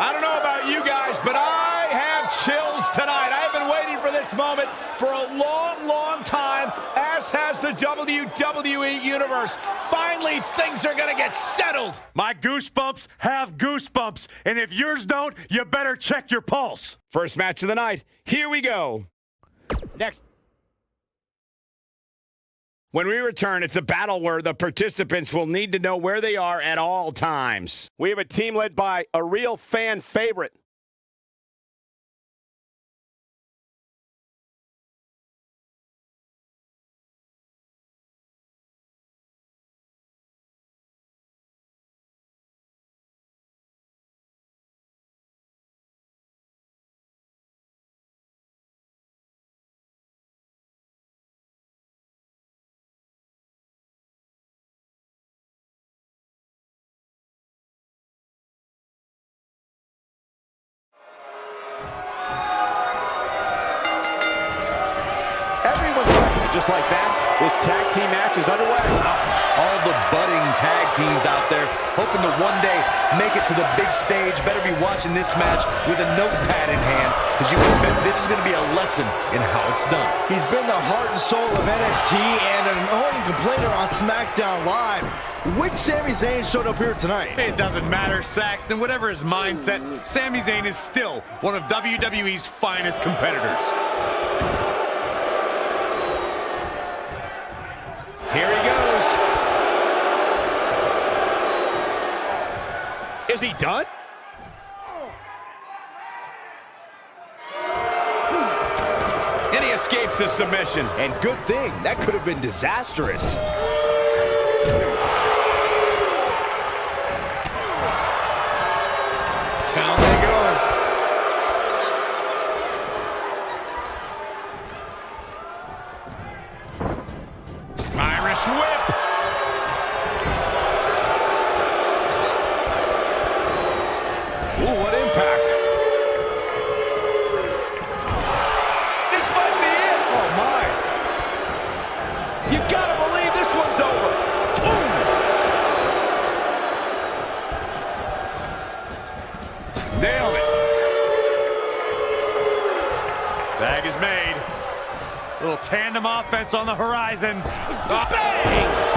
I don't know about you guys, but I have chills tonight. I've been waiting for this moment for a long, long time, as has the WWE Universe. Finally, things are going to get settled. My goosebumps have goosebumps, and if yours don't, you better check your pulse. First match of the night. Here we go. Next. When we return, it's a battle where the participants will need to know where they are at all times. We have a team led by a real fan favorite. Is underway. All the budding tag teams out there hoping to one day make it to the big stage. Better be watching this match with a notepad in hand because you can bet this is going to be a lesson in how it's done. He's been the heart and soul of NXT and an only complainer on SmackDown Live. Which Sami Zayn showed up here tonight? It doesn't matter, Saxton. Whatever his mindset, Sami Zayn is still one of WWE's finest competitors. Is he done? And he escapes the submission. And good thing, that could have been disastrous. Down offense on the horizon. Bang!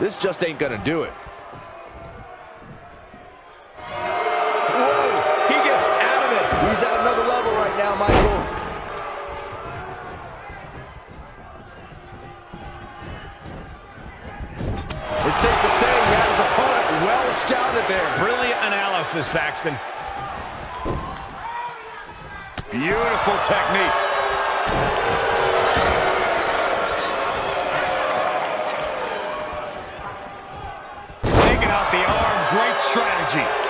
This just ain't gonna do it. Analysis, Saxton. Beautiful technique. Taking out the arm. Great strategy.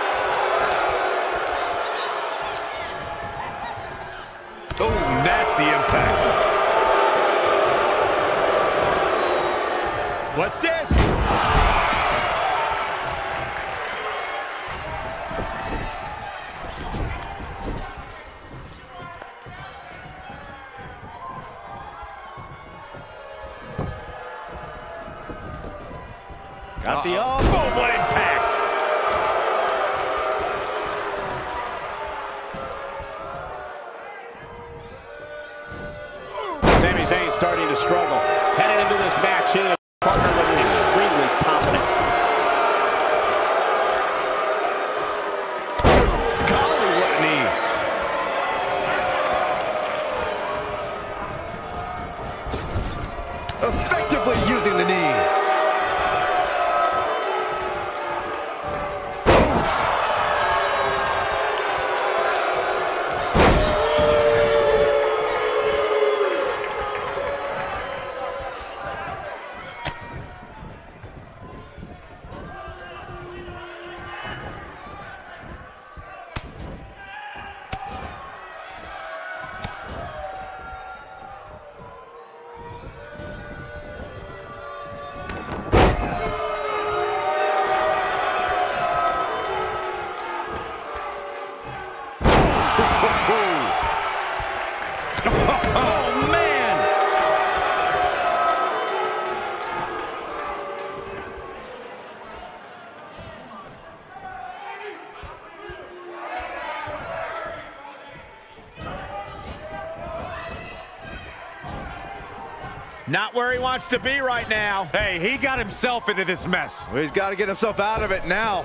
Not where he wants to be right now. Hey, he got himself into this mess. Well, he's got to get himself out of it now.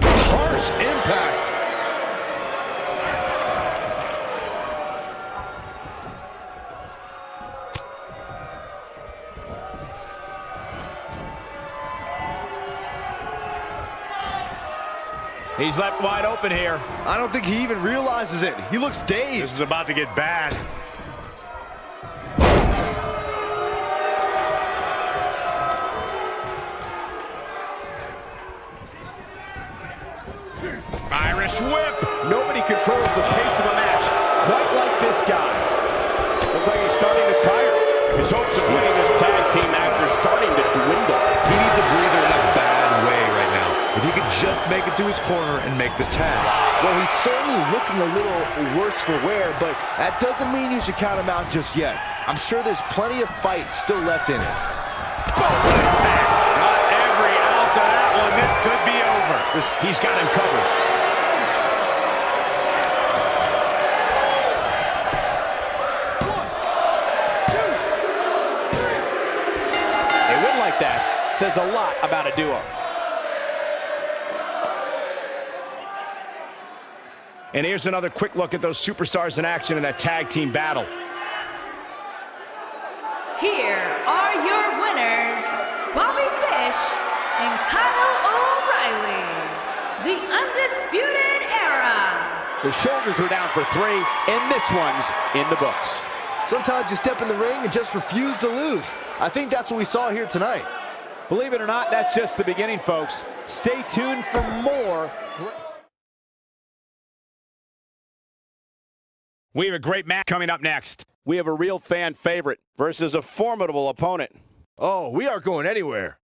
Harsh impact. He's left wide open here. I don't think he even realizes it. He looks dazed. This is about to get bad. Doesn't mean you should count him out just yet. I'm sure there's plenty of fight still left in it. Not every ounce of that one. This could be over. This, he's got him covered. A win like that says a lot about a duo. And here's another quick look at those superstars in action in that tag team battle. Here are your winners, Bobby Fish and Kyle O'Reilly. The Undisputed Era. The shoulders are down for three, and this one's in the books. Sometimes you step in the ring and just refuse to lose. I think that's what we saw here tonight. Believe it or not, that's just the beginning, folks. Stay tuned for more. We have a great match coming up next. We have a real fan favorite versus a formidable opponent. Oh, we aren't going anywhere.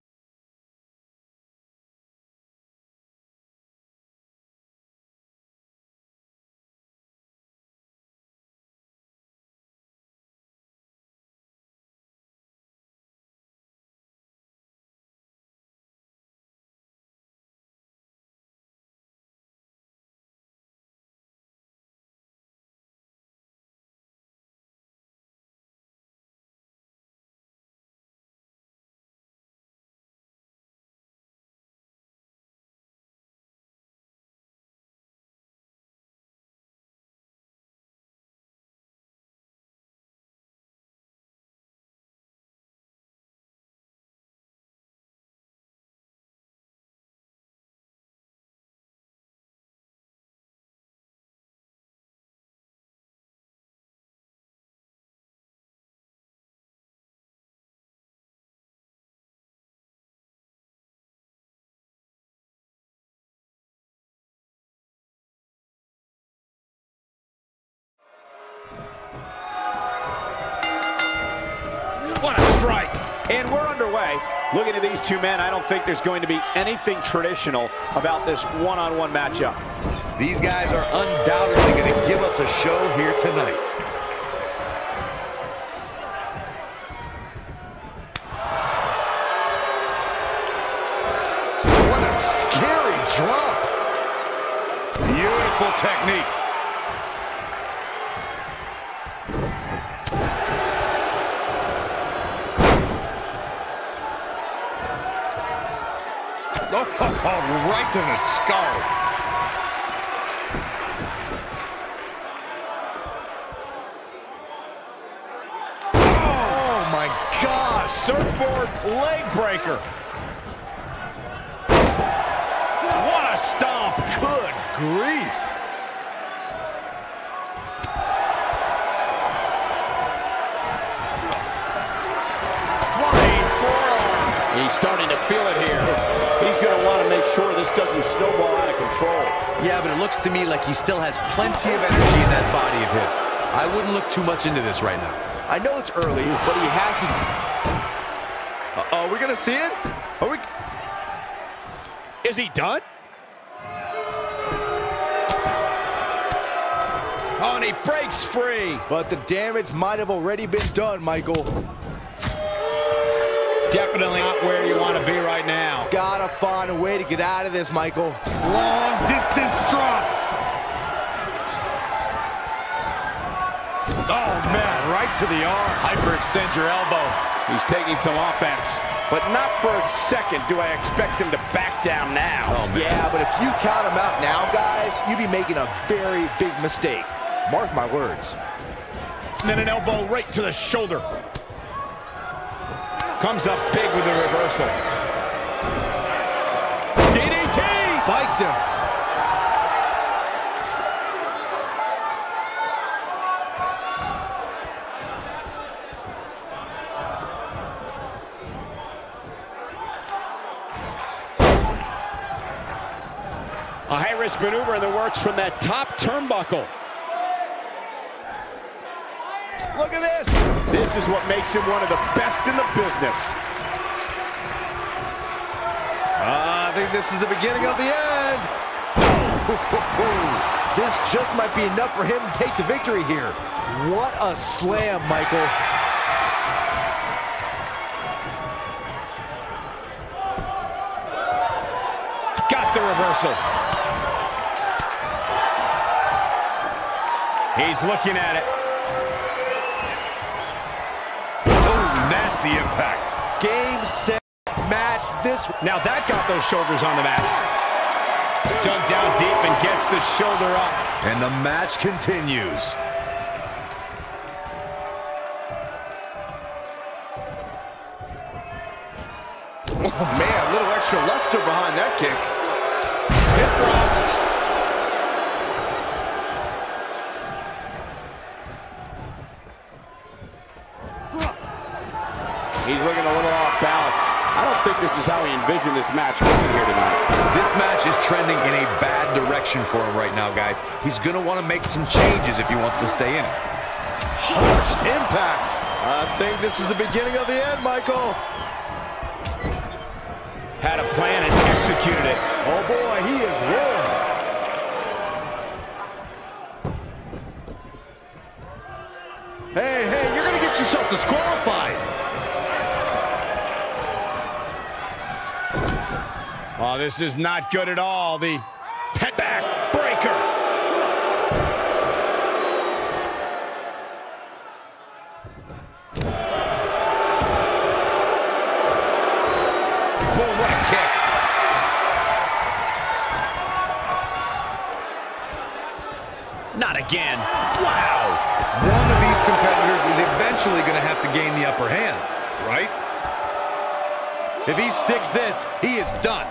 And we're underway. Looking at these two men, I don't think there's going to be anything traditional about this one-on-one matchup. These guys are undoubtedly going to give us a show here tonight. What a scary drop. Beautiful technique. To the skull. Oh, my gosh. Surfboard leg breaker. What a stomp. Good grief. Looks to me like he still has plenty of energy in that body of his. I wouldn't look too much into this right now. I know it's early, but he has to. Uh-oh, we're going to see it? Are we... Is he done? Oh, and he breaks free. But the damage might have already been done, Michael. Definitely not where you want to be right now. Gotta find a way to get out of this, Michael. Long distance drop. Oh, man, right to the arm. Hyperextend your elbow. He's taking some offense. But not for a second do I expect him to back down now. Oh, yeah, but if you count him out now, guys, you'd be making a very big mistake. Mark my words. And then an elbow right to the shoulder. Comes up big with the reversal. DDT! Spiked him. A high-risk maneuver in the works from that top turnbuckle. Look at this. This is what makes him one of the best in the business. Uh, I think this is the beginning of the end. this just might be enough for him to take the victory here. What a slam, Michael. Got the reversal. He's looking at it. Nasty impact. Game, set, match. This. Now that got those shoulders on the mat. Dug down deep and gets the shoulder up. And the match continues. Oh, man, a little extra luster behind that kick. Hip drop. He's looking a little off balance. I don't think this is how he envisioned this match going here tonight. This match is trending in a bad direction for him right now, guys. He's going to want to make some changes if he wants to stay in it. Harsh impact. I think this is the beginning of the end, Michael. Had a plan and executed it. Oh, boy, he is rolling. Hey, hey, you're going to get yourself disqualified. This is not good at all. The pet back breaker. Boom, what a kick. Not again. Wow. One of these competitors is eventually going to have to gain the upper hand, right? If he sticks this, he is done.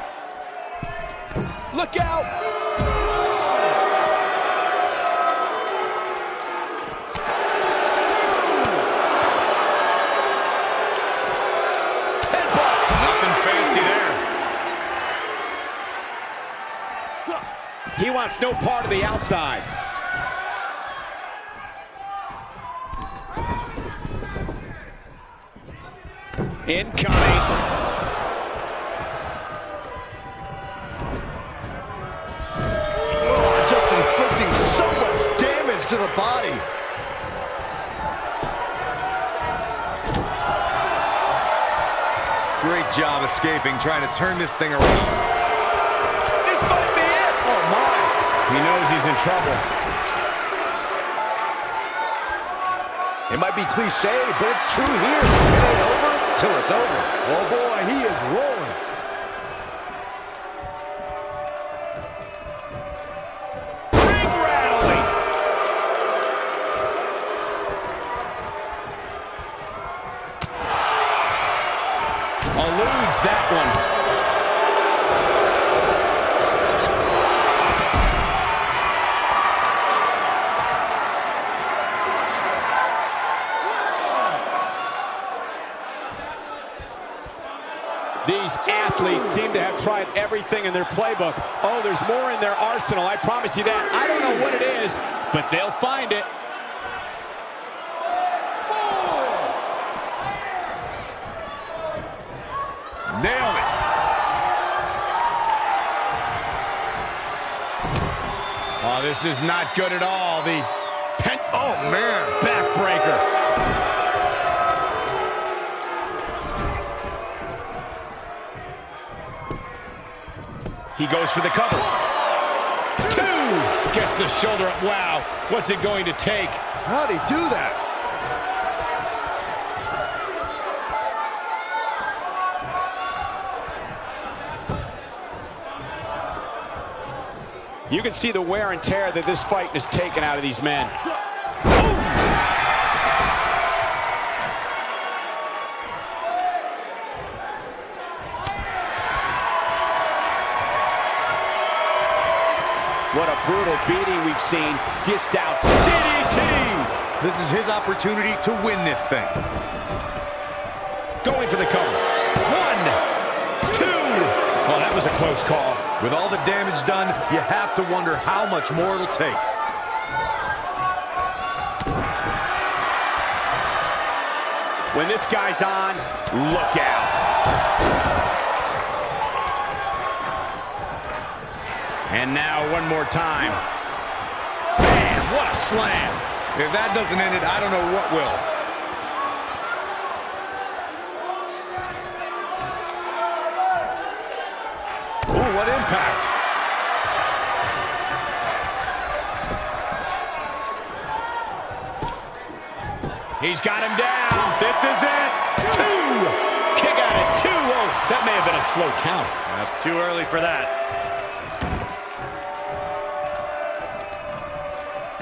Wants no part of the outside. Incoming. Oh, just inflicting so much damage to the body. Great job escaping, trying to turn this thing around. He's in trouble. It might be cliche, but it's true here. It ain't over till it's over. Oh, boy, he is rolling. Their playbook. Oh, there's more in their arsenal, I promise you that. I don't know what it is, but they'll find it. Nailed it. Oh, this is not good at all. The pen. Oh, man. Backbreaker. He goes for the cover. Two. Gets the shoulder up. Wow. What's it going to take? How'd he do that? You can see the wear and tear that this fight has taken out of these men. Brutal beating we've seen. Dished out DDT. This is his opportunity to win this thing. Going for the cover. One, two. Oh, that was a close call. With all the damage done, you have to wonder how much more it'll take. When this guy's on, look out. And now one more time. Bam, what a slam. If that doesn't end it, I don't know what will. Ooh, what impact. He's got him down. This is it. Two. Kick out at two. Oh, that may have been a slow count. That's too early for that.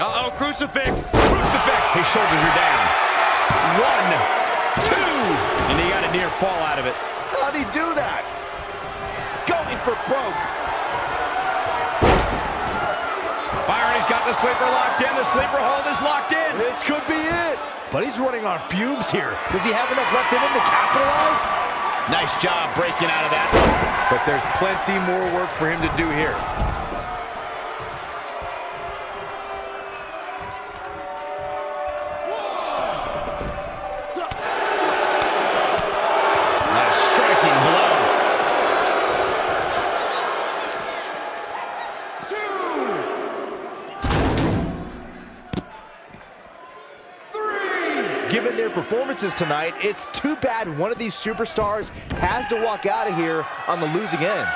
Uh-oh, crucifix. Crucifix. His shoulders are down. One, two. And he got a near fall out of it. How'd he do that? Going for broke. Byron, he's got the sleeper locked in. The sleeper hold is locked in. This could be it. But he's running on fumes here. Does he have enough left in him to capitalize? Nice job breaking out of that. But there's plenty more work for him to do here. Performances tonight, it's too bad one of these superstars has to walk out of here on the losing end.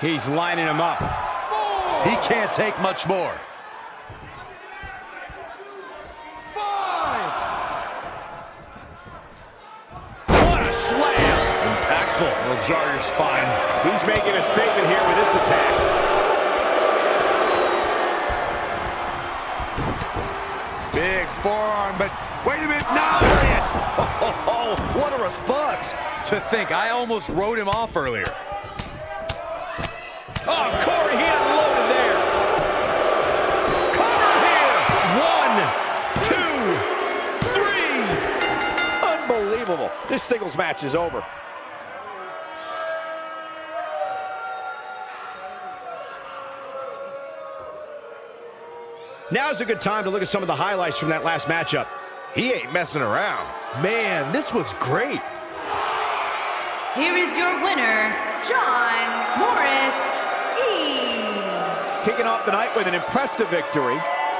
He's lining him up. He can't take much more. To think, I almost wrote him off earlier. Oh, Corey, he unloaded there. Cover here. One, two, three. Unbelievable. This singles match is over. Now's a good time to look at some of the highlights from that last matchup. He ain't messing around. Man, this was great. Here is your winner, John Morris E. Kicking off the night with an impressive victory.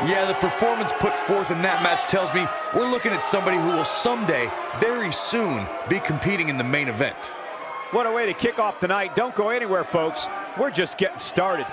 Yeah, the performance put forth in that match tells me we're looking at somebody who will someday, very soon, be competing in the main event. What a way to kick off the night. Don't go anywhere, folks. We're just getting started.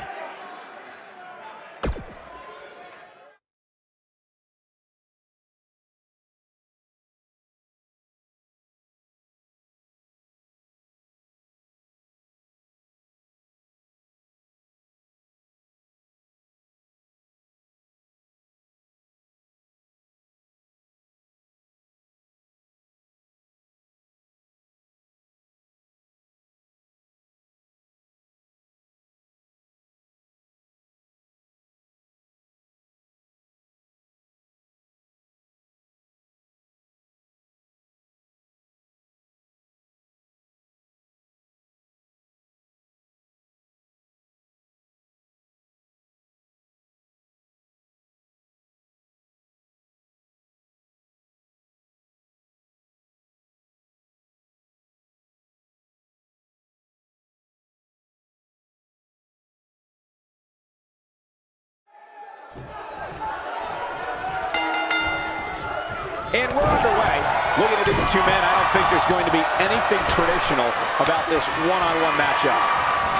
and we're underway. Looking at these two men, I don't think there's going to be anything traditional about this one-on-one -on -one matchup.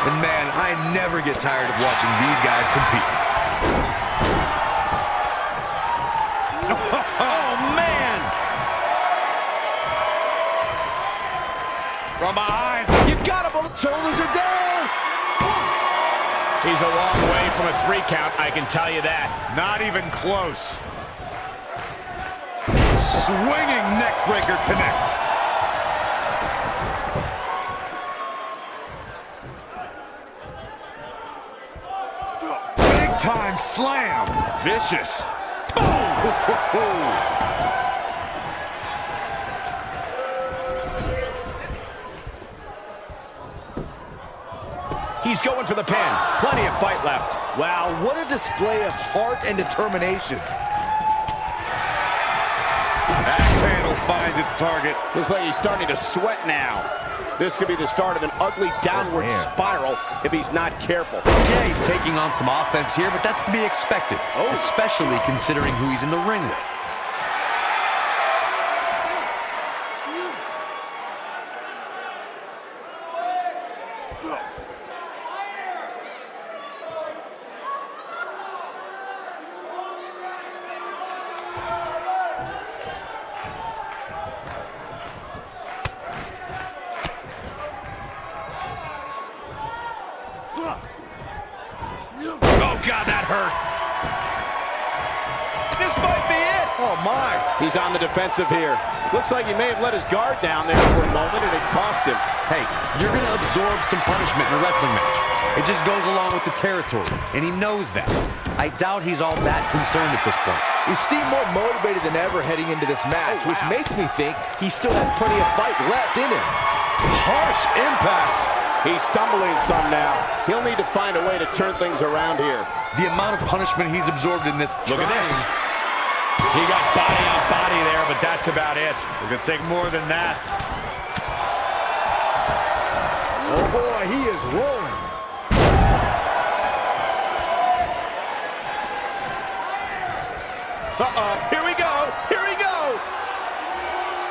And man, I never get tired of watching these guys compete. oh, man! From behind, you got him. Both shoulders are down. He's a long way from a three count, I can tell you that. Not even close. Swinging neckbreaker connects. Big time slam. Vicious. He's going for the pin. Plenty of fight left. Wow, what a display of heart and determination. Finds its target. Looks like he's starting to sweat now. This could be the start of an ugly downward man. spiral if he's not careful. Yeah, he's taking on some offense here, but that's to be expected, oh. especially considering who he's in the ring with. Oh, God, that hurt. This might be it. Oh, my. He's on the defensive here. Looks like he may have let his guard down there for a moment, and it cost him. Hey, you're going to absorb some punishment in a wrestling match. It just goes along with the territory, and he knows that. I doubt he's all that concerned at this point. We seem more motivated than ever heading into this match, which makes me think he still has plenty of fight left in him. Harsh impact. He's stumbling some now. He'll need to find a way to turn things around here. The amount of punishment he's absorbed in this. Look at this. He got body on body there, but that's about it. It's going to take more than that. Oh, boy, he is rolling. Uh-oh. Here we go. Here we go.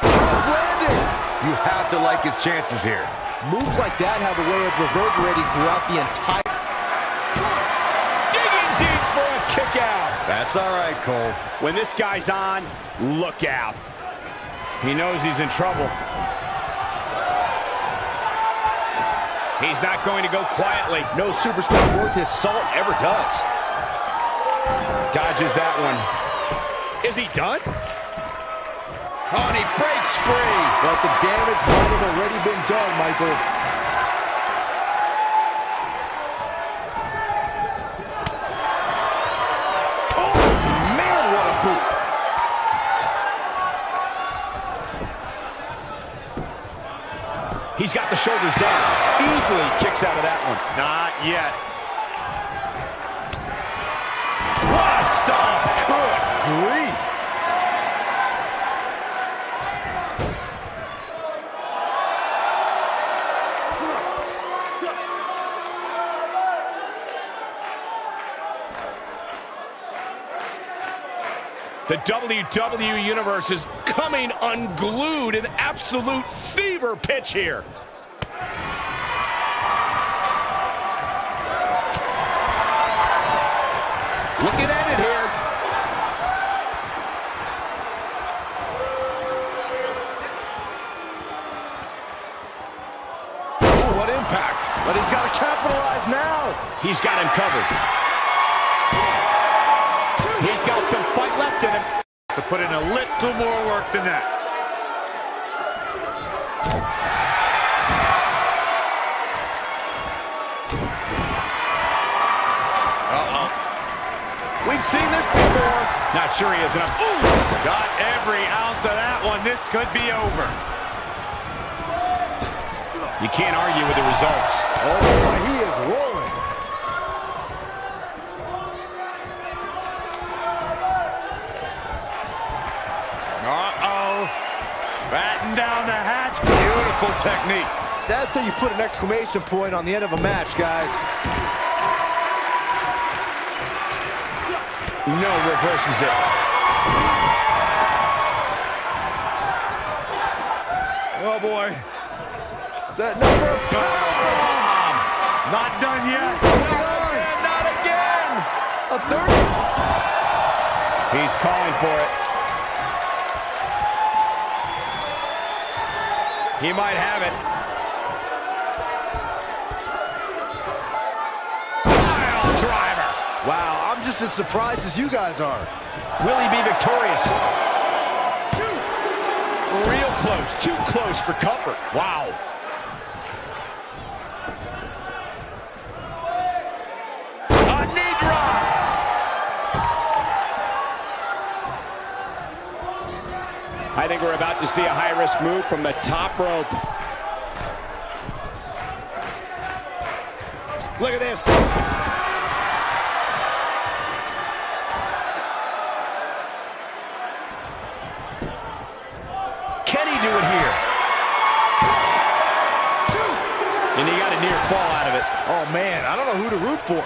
Landed. You have to like his chances here. Moves like that have a way of reverberating throughout the entire... Digging deep for a kick out. That's all right, Cole. When this guy's on, look out. He knows he's in trouble. He's not going to go quietly. No superstar worth his salt ever does. Dodges that one. Is he done? Oh, and he breaks free. But the damage might have already been done, Michael. Shoulders down. Easily kicks out of that one. Not yet. What a stomp. Good grief. The WWE Universe is coming unglued in absolute fever pitch here. Looking at it here. What impact. But he's got to capitalize now. He's got him covered. He's got some fight left in him. To put in a little more work than that. Seen this before. Not sure he is enough. Ooh! Got every ounce of that one. This could be over. You can't argue with the results. Oh, boy, he is rolling. Uh-oh. Batten down the hatch. Beautiful technique. That's how you put an exclamation point on the end of a match, guys. No, reverses it. Oh, boy. Set number. Not done yet. Not again. A third. He's calling for it. He might have it. Pile driver. Wow, I'm just as surprised as you guys are. Will he be victorious? Real close. Too close for comfort. Wow. A knee drop. I think we're about to see a high-risk move from the top rope. Look at this. Can he do it here? And he got a near fall out of it. Oh, man, I don't know who to root for.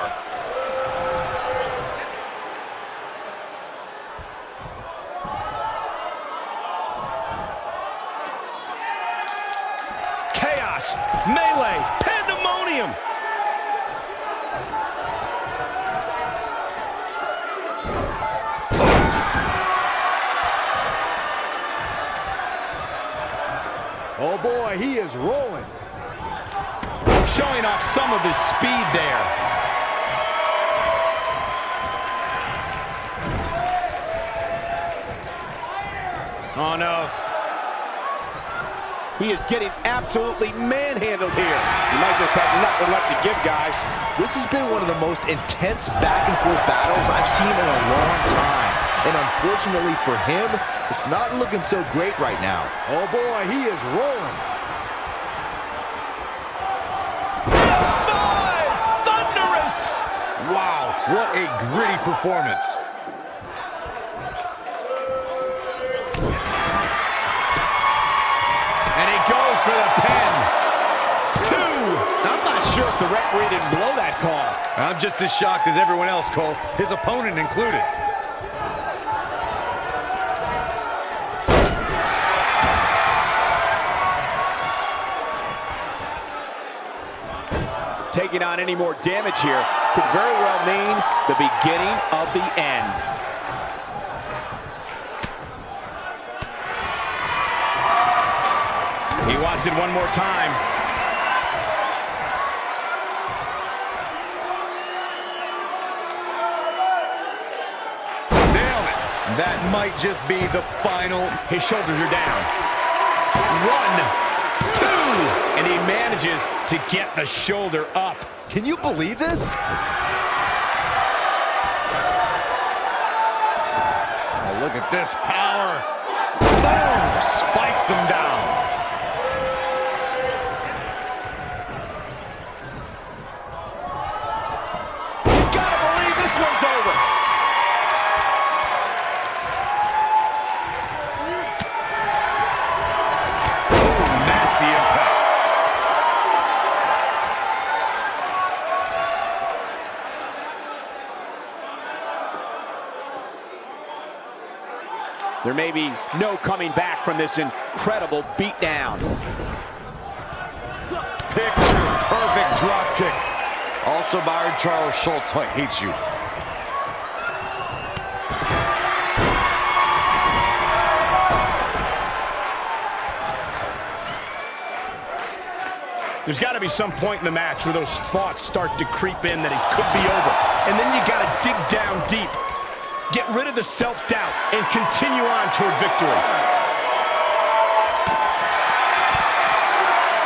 Chaos, melee, pandemonium. Oh, boy, he is rolling. Showing off some of his speed there. Oh, no. He is getting absolutely manhandled here. He might just have nothing left to give, guys. This has been one of the most intense back-and-forth battles I've seen in a long time. And unfortunately for him, it's not looking so great right now. Oh, boy, he is rolling. Five! Thunderous! Wow, what a gritty performance. And he goes for the pin. Two! I'm not sure if the referee didn't blow that call. I'm just as shocked as everyone else, Cole, his opponent included. Taking on any more damage here could very well mean the beginning of the end. He wants it one more time. Nailed it. That might just be the final. His shoulders are down. One, two, and he manages to get the shoulder up. Can you believe this? Oh, look at this power. Boom! Spikes him down. There may be no coming back from this incredible beatdown. Picture perfect drop kick. Also Byron Charles Schultz, I hate you. There's got to be some point in the match where those thoughts start to creep in that it could be over. And then you got to dig down deep. Get rid of the self-doubt and continue on toward victory.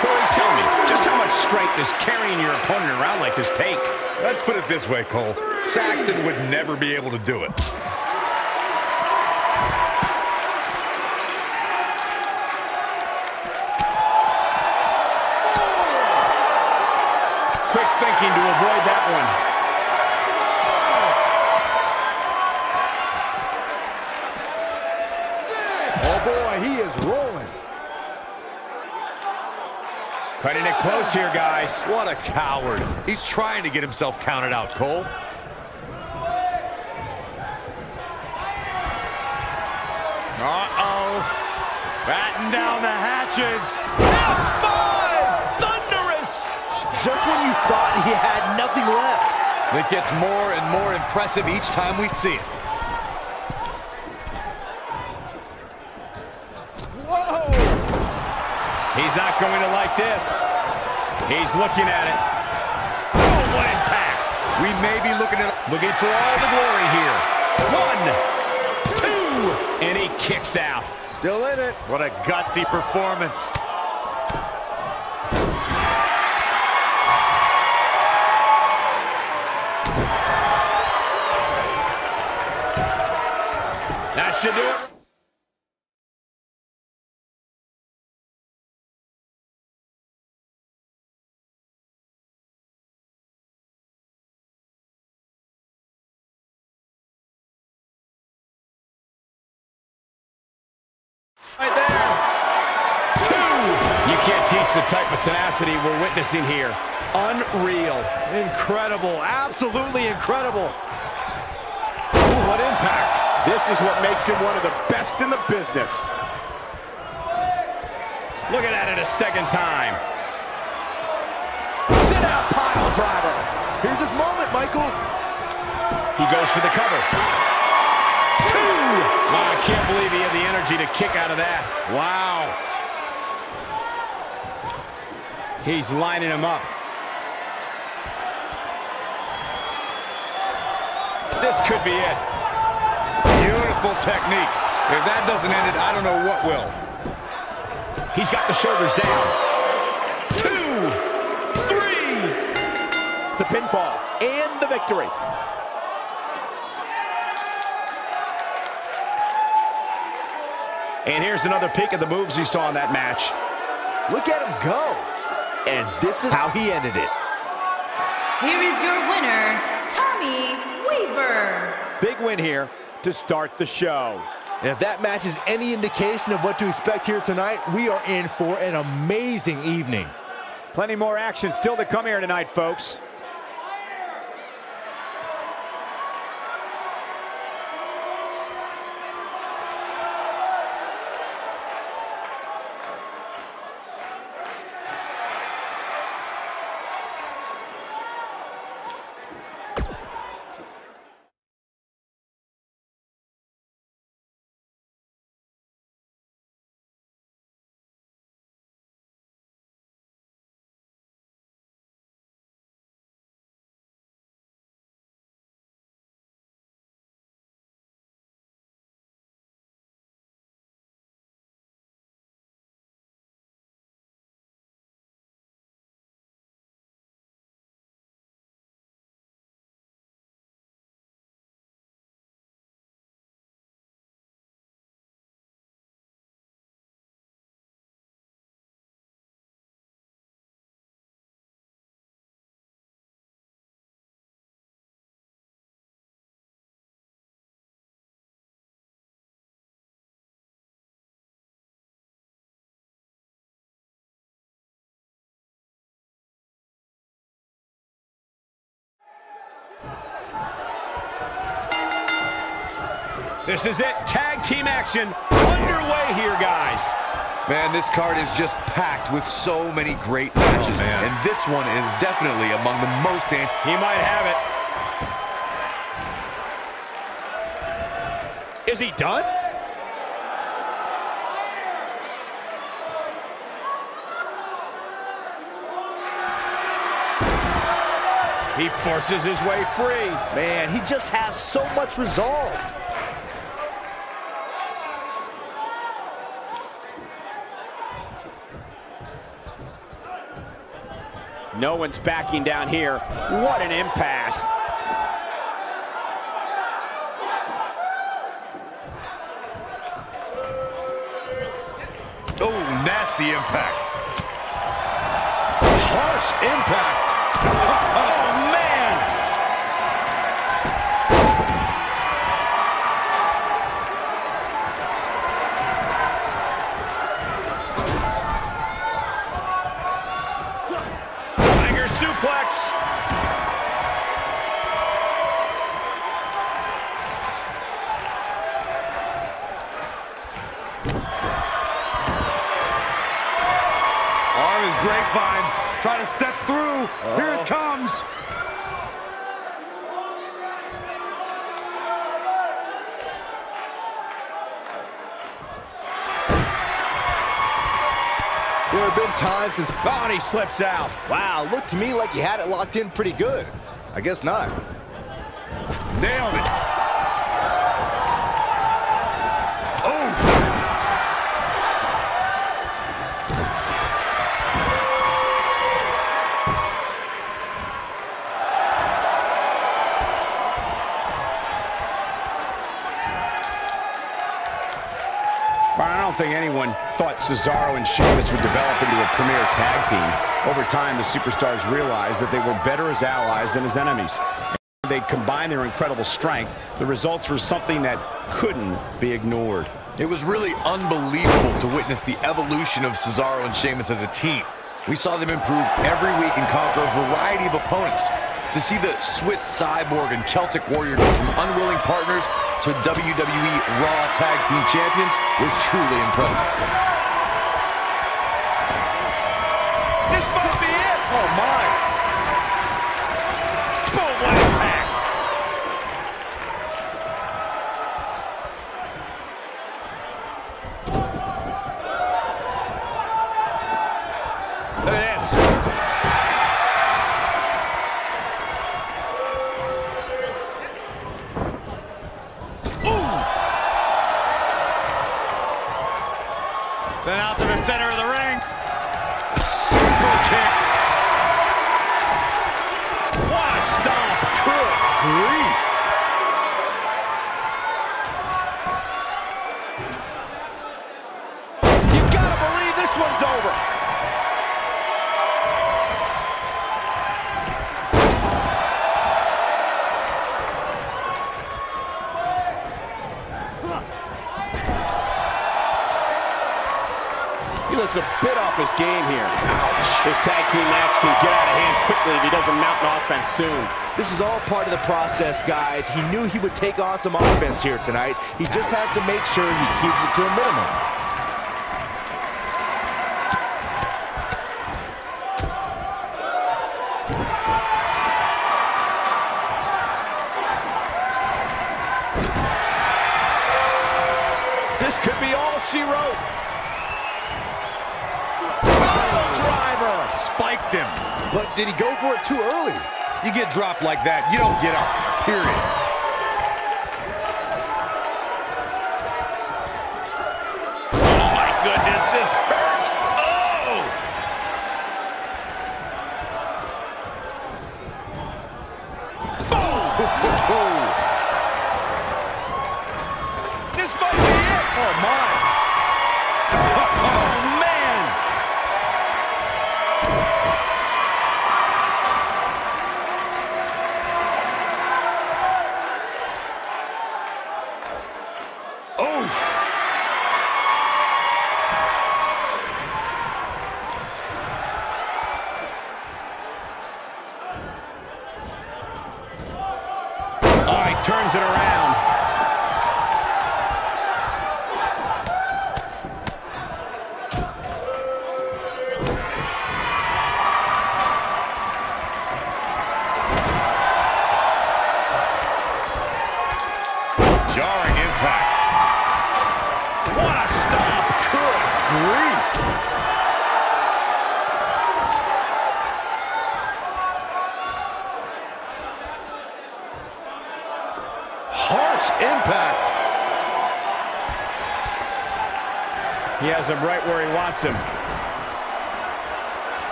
Corey, tell me, just how much strength does carrying your opponent around like this take? Let's put it this way, Cole. Saxton would never be able to do it. Quick thinking to avoid that one. Oh, boy, he is rolling. Cutting it close here, guys. What a coward. He's trying to get himself counted out, Cole. Uh-oh. Batten down the hatches. F5! Thunderous! Just when you thought he had nothing left. It gets more and more impressive each time we see it. He's not going to like this. He's looking at it. Oh, what impact. We may be looking at... Looking for all the glory here. One, two, and he kicks out. Still in it. What a gutsy performance. That should do it. We're here. Unreal. Incredible. Absolutely incredible. Ooh, what impact. This is what makes him one of the best in the business. Looking at it a second time. Sit out pile driver. Here's his moment, Michael. He goes for the cover. Two. Wow, I can't believe he had the energy to kick out of that. Wow. He's lining him up. This could be it. Beautiful technique. If that doesn't end it, I don't know what will. He's got the shoulders down. Two. Three. The pinfall and the victory. And here's another peek at the moves he saw in that match. Look at him go. And this is how he ended it. Here is your winner, Tommy Weaver. Big win here to start the show. And if that match is any indication of what to expect here tonight, we are in for an amazing evening. Plenty more action still to come here tonight, folks. This is it. Tag team action underway here, guys. Man, this card is just packed with so many great matches. Oh, man. and this one is definitely among the most... an- He might have it. Is he done? He forces his way free. Man, he just has so much resolve. No one's backing down here. What an impasse. Arm is grapevine. Trying to step through. Here it comes. There have been times since... Oh, and slips out. Wow, looked to me like you had it locked in pretty good. I guess not. Nailed it. Anyone thought Cesaro and Sheamus would develop into a premier tag team. Over time, the superstars realized that they were better as allies than as enemies. they combined their incredible strength. The results were something that couldn't be ignored. It was really unbelievable to witness the evolution of Cesaro and Sheamus as a team. We saw them improve every week and conquer a variety of opponents. To see the Swiss Cyborg and Celtic Warrior go from unwilling partners to WWE Raw Tag Team Champions was truly impressive. Of the ring. Looks a bit off his game here. His tag team match can get out of hand quickly if he doesn't mount an offense soon. This is all part of the process, guys. He knew he would take on some offense here tonight. He just has to make sure he keeps it to a minimum. Did he go for it too early? You get dropped like that, you don't get up. Period. Oh, my goodness, this hurts. Oh! Boom! This might be it. Oh, my. Oh, man. Oh! Oh, he turns it around.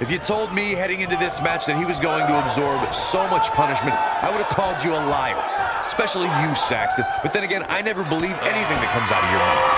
If you told me heading into this match that he was going to absorb so much punishment, I would have called you a liar. Especially you, Saxton. But then again, I never believe anything that comes out of your mouth.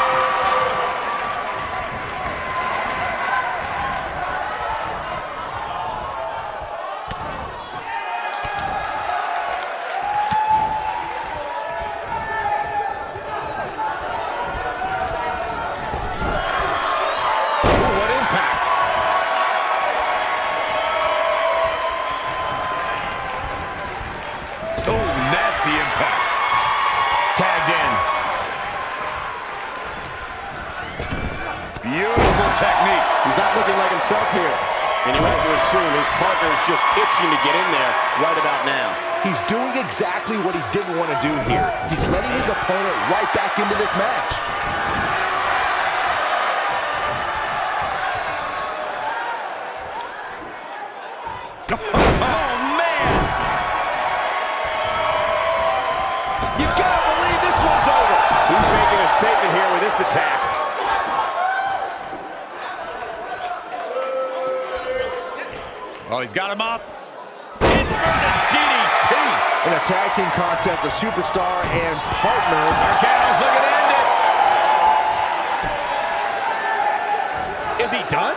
Beautiful technique. He's not looking like himself here. And you have to assume his partner is just itching to get in there right about now. He's doing exactly what he didn't want to do here. He's letting his opponent right back into this match. oh, man! You've got to believe this one's over. He's making a statement here with this attack. Oh, he's got him up. Inverted DDT. In a tag team contest, a superstar and partner. Gargano's looking to end it. Is he done?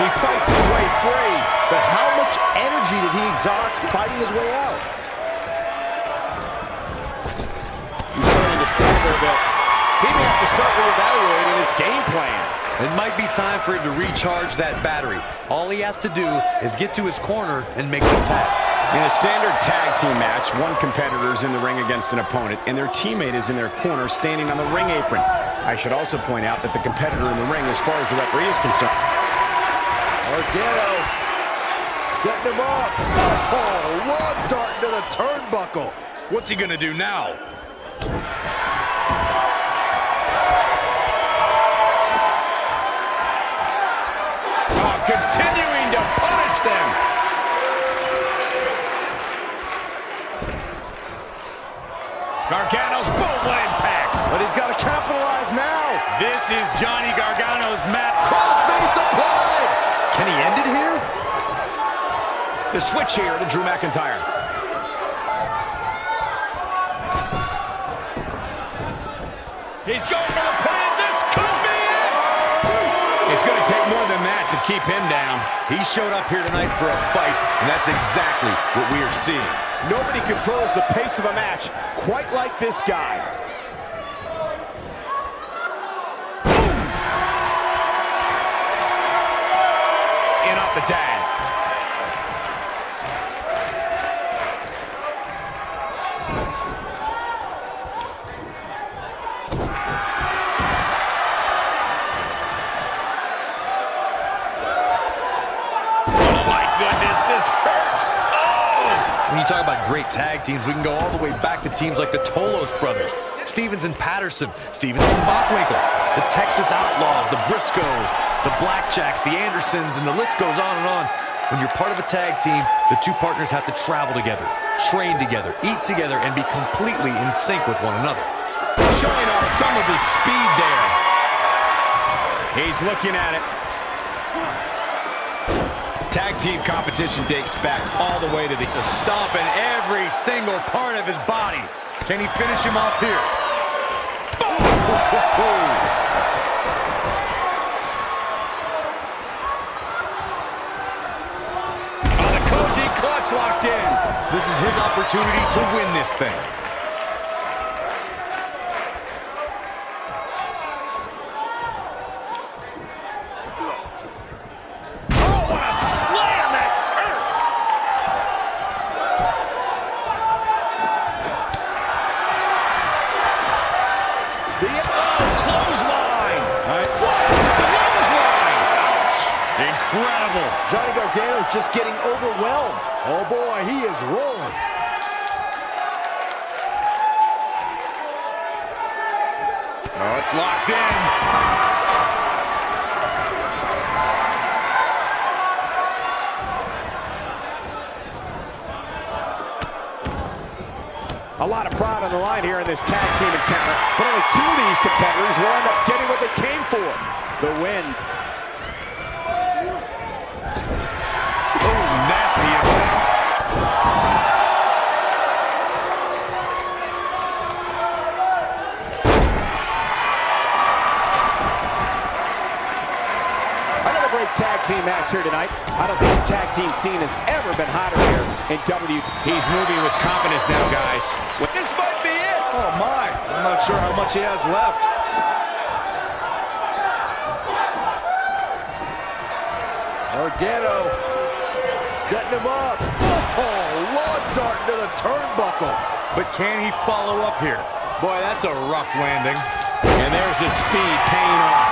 He fights his way free. But how much energy did he exhaust fighting his way out? He's starting to stumble a bit. He may have to start reevaluating his game plan. It might be time for him to recharge that battery. All he has to do is get to his corner and make the tag. In a standard tag team match, one competitor is in the ring against an opponent, and their teammate is in their corner standing on the ring apron. I should also point out that the competitor in the ring, as far as the referee is concerned, Gargano setting him up. Oh, long dart to the turnbuckle. What's he gonna do now? Continuing to punish them. Gargano's boom, impact. But he's got to capitalize now. This is Johnny Gargano's match. Crossface applied. Can he end it here? The switch here to Drew McIntyre. He's going for the keep him down. He showed up here tonight for a fight, and that's exactly what we are seeing. nobody controls the pace of a match quite like this guy. Tag teams, we can go all the way back to teams like the Tolos brothers, Stevens and Patterson, Stevens and Bockwinkel, the Texas Outlaws, the Briscoes, the Blackjacks, the Andersons, and the list goes on and on. When you're part of a tag team, the two partners have to travel together, train together, eat together, and be completely in sync with one another. Showing off some of his speed there. He's looking at it. Tag team competition dates back all the way to the... Stomping every single part of his body. Can he finish him off here? Oh, locked in. This is his opportunity to win this thing. Oh, what a slam that hurt. The oh, clothesline. What is the clothesline? Incredible. Johnny Gargano's just getting overwhelmed. Oh boy, he is rolling. Oh, it's locked in. A lot of pride on the line here in this tag team encounter, but only two of these competitors will end up getting what they came for, the win. Tag team match here tonight. I don't think the tag team scene has ever been hotter here in W. He's moving with confidence now, guys. This might be it. Oh my, I'm not sure how much he has left. Gargano setting him up. Oh, long dart to the turnbuckle. But can he follow up here? Boy, that's a rough landing. And there's his speed paying off.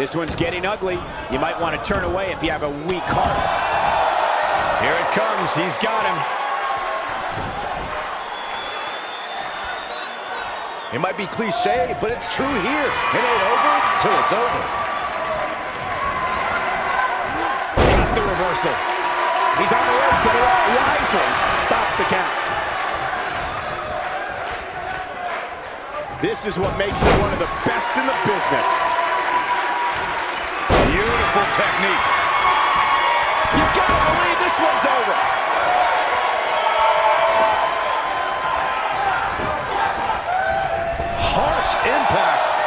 This one's getting ugly. You might want to turn away if you have a weak heart. Here it comes. He's got him. It might be cliche, but it's true here. It ain't over till it's over. Got the reversal. He's on the to the rising. Stops the count. This is what makes him one of the best in the business. Technique. You gotta believe this one's over. Harsh impact.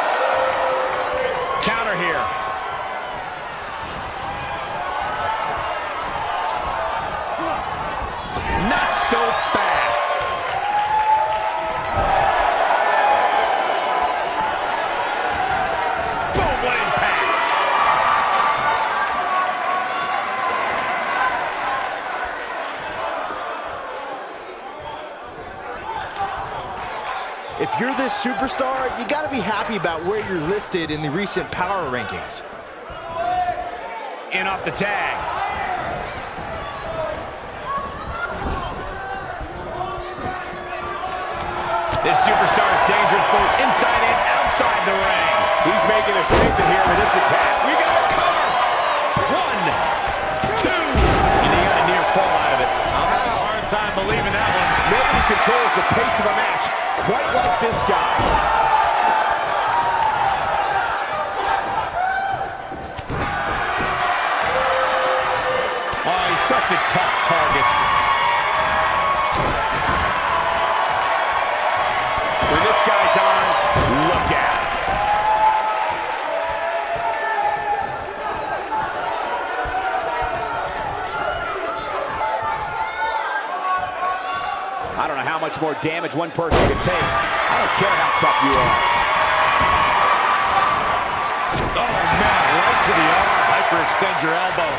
This superstar, you got to be happy about where you're listed in the recent power rankings. In off the tag. This superstar is dangerous both inside and outside the ring. He's making a statement here with this attack. We got a cover. One, two. And he got a near fall out of it. I'm having a hard time believing that one. Nobody controls the pace of a match quite like this guy. Oh, he's such a tough target. When this guy's on, look out. I don't know how much more damage one person can take. I don't care how tough you are. Oh, man, right to the arm. Hyperextend your elbow.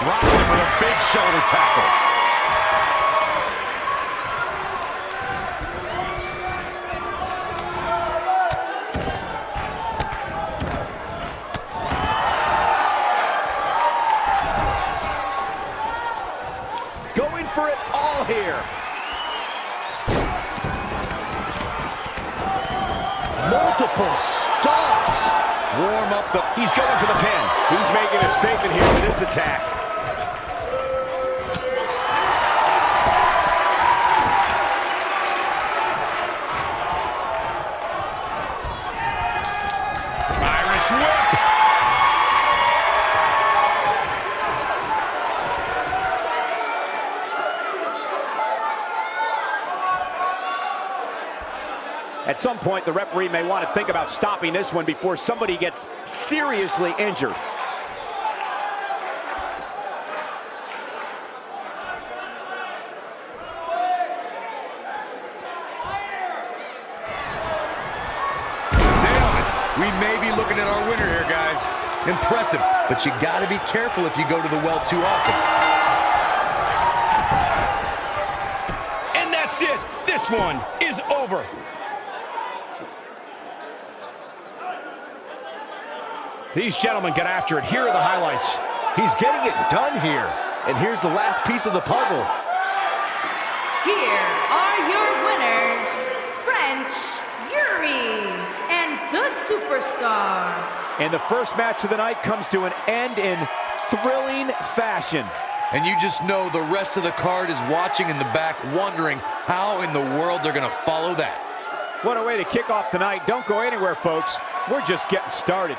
Drop him with a big shoulder tackle. Stops. Warm up the... He's going for the pin. He's making a statement here with this attack. At some point, the referee may want to think about stopping this one before somebody gets seriously injured. We may be looking at our winner here, guys. Impressive, but you got to be careful if you go to the well too often. And that's it. This one is over. These gentlemen get after it. Here are the highlights. He's getting it done here. And here's the last piece of the puzzle. Here are your winners, French Yuri and the Superstar. And the first match of the night comes to an end in thrilling fashion. And you just know the rest of the card is watching in the back, wondering how in the world they're going to follow that. What a way to kick off tonight. Don't go anywhere, folks. We're just getting started.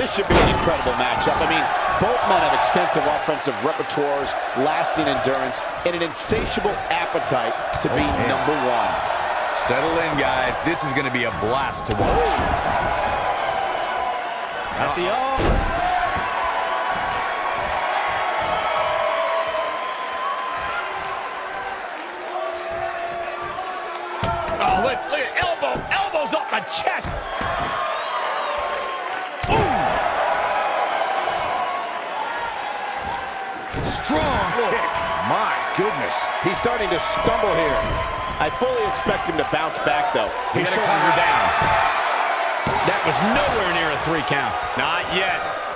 This should be an incredible matchup. I mean, both men have extensive offensive repertoires, lasting endurance, and an insatiable appetite to be Oh, man. number one. Settle in, guys. This is going to be a blast to watch. At the oh. Oh, look, look at elbow. Elbows off the chest. Strong kick. My goodness. He's starting to stumble here. I fully expect him to bounce back, though. His His shoulders are down. That was nowhere near a three count. Not yet.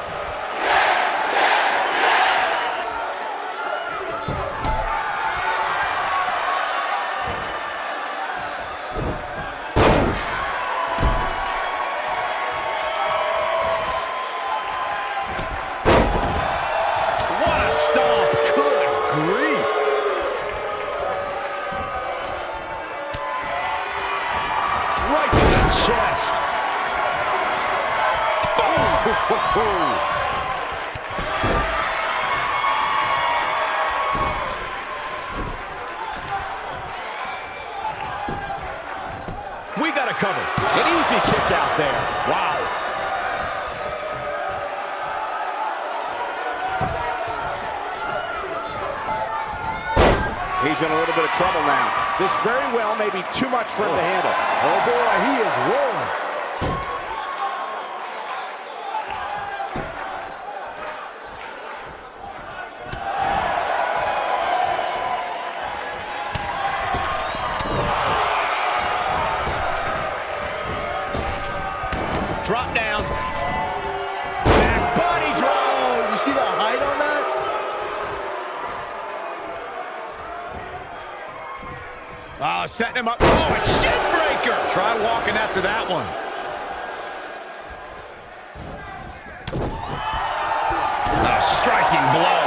A striking blow.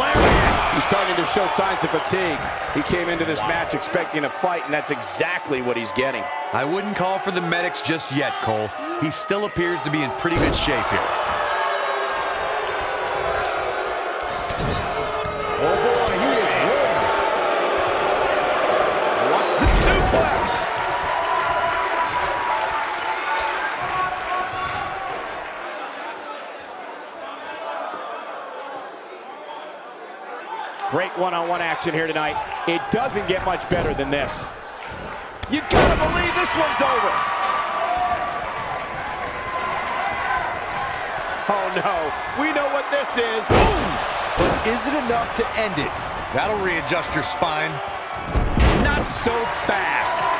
Lariat. He's starting to show signs of fatigue. He came into this match expecting a fight, and that's exactly what he's getting. I wouldn't call for the medics just yet, Cole. He still appears to be in pretty good shape here. Great one-on-one action here tonight. It doesn't get much better than this. You gotta believe this one's over. Oh no, we know what this is. But is it enough to end it? That'll readjust your spine. Not so fast.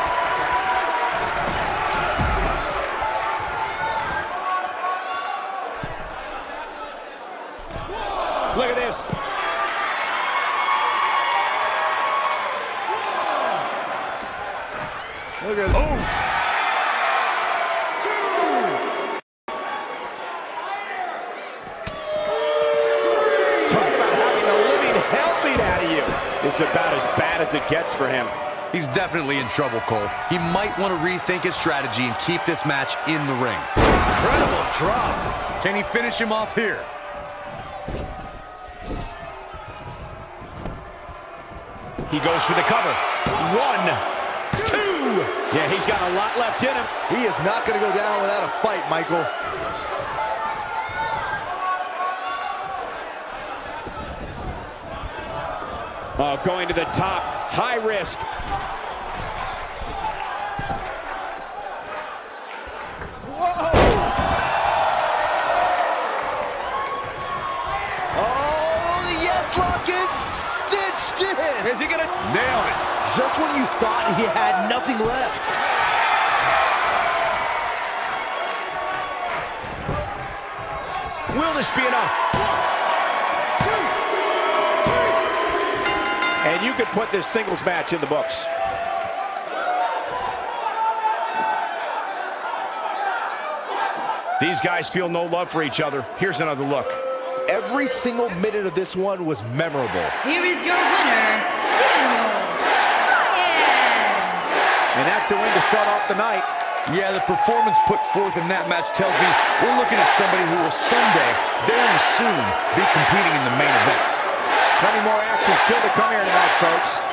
Look at this. Look at oh. Talk about having the living hell beat out of you. It's about as bad as it gets for him. He's definitely in trouble, Cole. He might want to rethink his strategy and keep this match in the ring. Incredible drop. Can he finish him off here? He goes for the cover. One, two. Yeah, he's got a lot left in him. He is not going to go down without a fight, Michael. Oh, going to the top. High risk. Oh, the yes lock is cinched in. Is he gonna nail it? Just when you thought he had nothing left. Will this be enough? And you could put this singles match in the books. These guys feel no love for each other. Here's another look. Every single minute of this one was memorable. Here is your winner, Daniel Bryan. And that's a win to start off the night. Yeah, the performance put forth in that match tells me we're looking at somebody who will someday, very soon, be competing in the main event. Plenty more action still to come here tonight, folks.